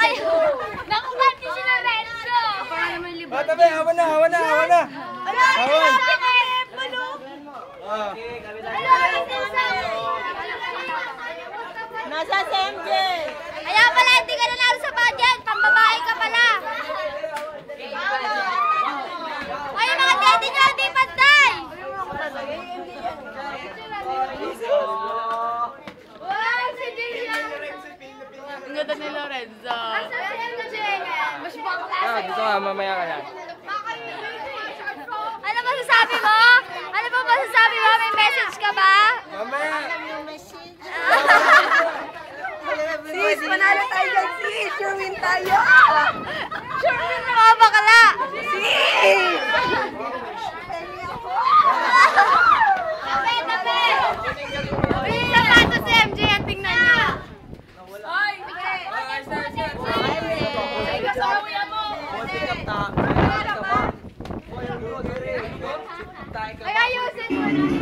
kayo. Nakukanti si Lorenzo. Oh, tabi, hawa na, hawa na, hawa na. Hawa. Ah. Nasa SMJ. Kaya pala, hindi ka nanalo sa budget. Pambabae ka pala. Ganda ni Lorenzo. Asan si Emma Mas bakla sa'yo. Ah, gusto nga, mamaya ka lang. Ano masasabi mo? Ano ba masasabi mo? May message ka ba? Mamaya. sis, panalo tayo dyan. Sis, sure win tayo. Sure win na mga bakla. Thank you.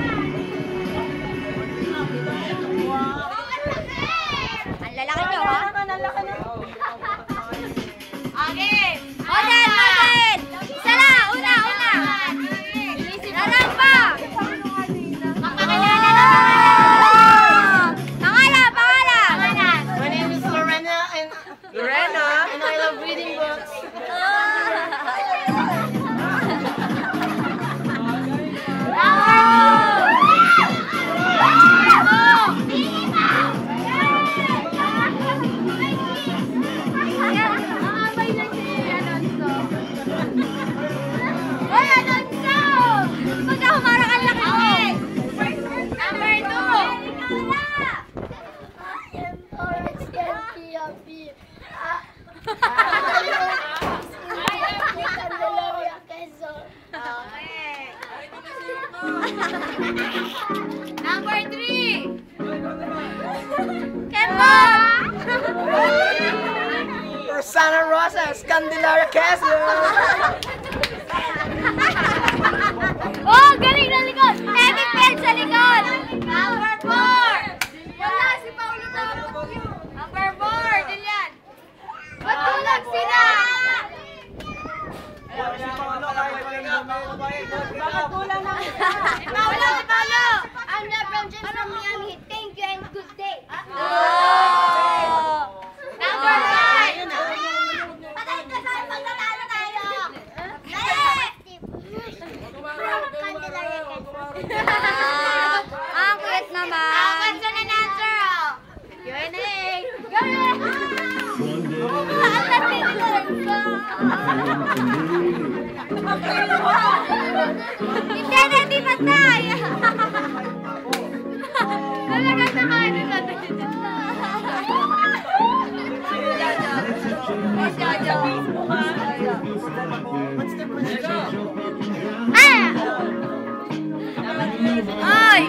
Candelaria Castle. oh, galing na likod. Heavy pen sa likod. Number four. Wala si Paulo Number four. Dilian. Ba't tulog sila? Bakit kulang na? Si na, patay. Nakaano na Ah! Ay!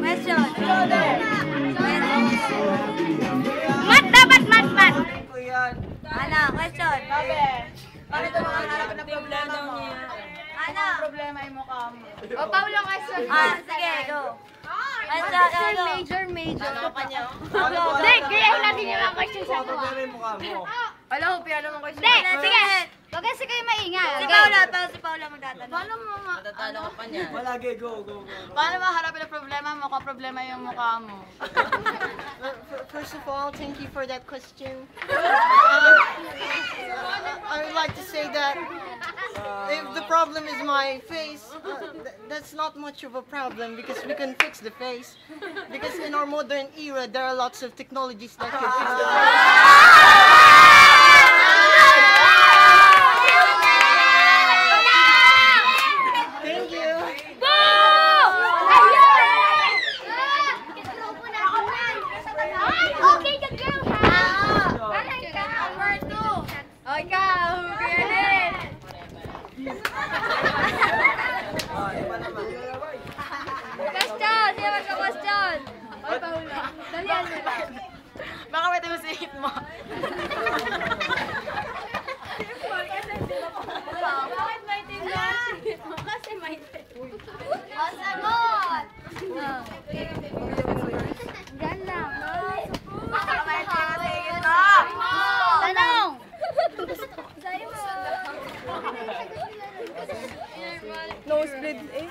Question. Mat dapat mat mat. Ano? Question. Paano ito mga harap na problema mo? Ano? Problema yung mukha mo. O Paulo question. Ah, sige, go. Question, ano? Major, major. Ano pa niya? Hindi, gayahin natin yung mga question sa ko. Alam mo, piano mo question. Hindi, sige. Huwag kasi kayo maingay. Si Paula, pa, si Paula magtatanong. Paano mo ma... Matatalo ka pa niya. Wala, go, go, go. Paano maharapin ang problema mo kung problema yung mukha mo? First of all, thank you for that question. I would like to say that if the problem is my face, uh, th- that's not much of a problem because we can fix the face. Because in our modern era, there are lots of technologies that can fix the face. Thank you. Okay, good girl. Number two. O, ikaw. Kaya Question! Sino magka-question? Oy, Paula. Dalihan mo lang. Baka may tayo sa mo. Bakit may tindahan? Kasi may O, sagot! Ganda. Baka may tayo sa hit mo. Tanong! Nosebleed eh.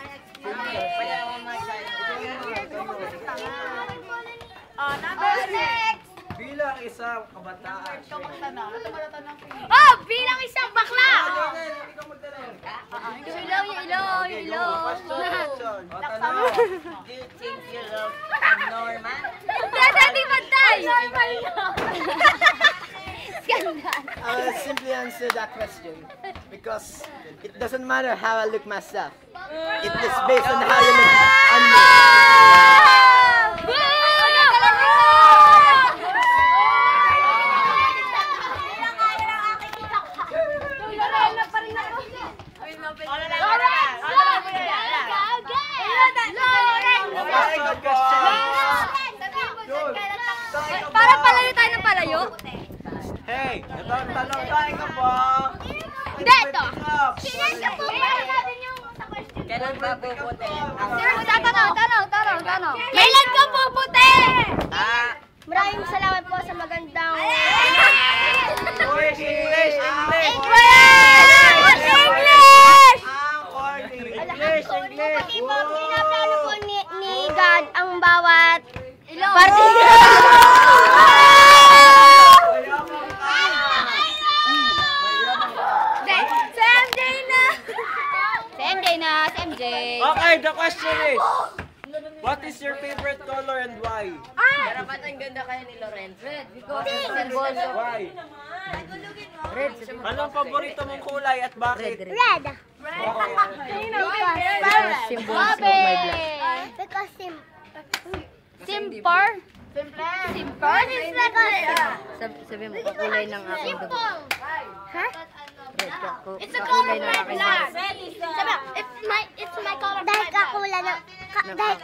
Oh, number six. Bilang isang kabataan. Ikaw magtanong. Ano ko? Oh! Bilang isang bakla! Ikaw magtanong. Yung ilaw, yung ilaw, yung ilaw. Question. O, tanong. Do you think you love abnormal? Dada, di patay! Normal na. Skandal. I will simply answer that question because it doesn't matter how I look myself. It is based on how you look on me. Question, question. Para palayo tayo ng palayo. Hey, ito ang tanong. Kain ka po. Hindi, ito. Kailan ba puputi? Tanong, tanong, tanong, tanong. Kailan ka puputi? Ah, Maraming salamat po sa magandang... English, English, English. English! English! Ang corny. English, English. Pinaplano po ni, God ang bawat Ilong. Hindi, si MJ na. Si MJ na, si MJ. Okay, the question is, what is your favorite color and why? dapat ang ganda kayo ni Lorenzo. Red, because it's symbol of Why? red. Anong paborito mong kulay at bakit? red. Symbol of my blood. Because sim... Simpar? Simple. Simpar? Sabi, sabi mo, kakulay ng aking dugo. Ha? Red, It's a color ng red blood. dugo. Sabi, it's my, it's my color Dahil kakulay ka, dahil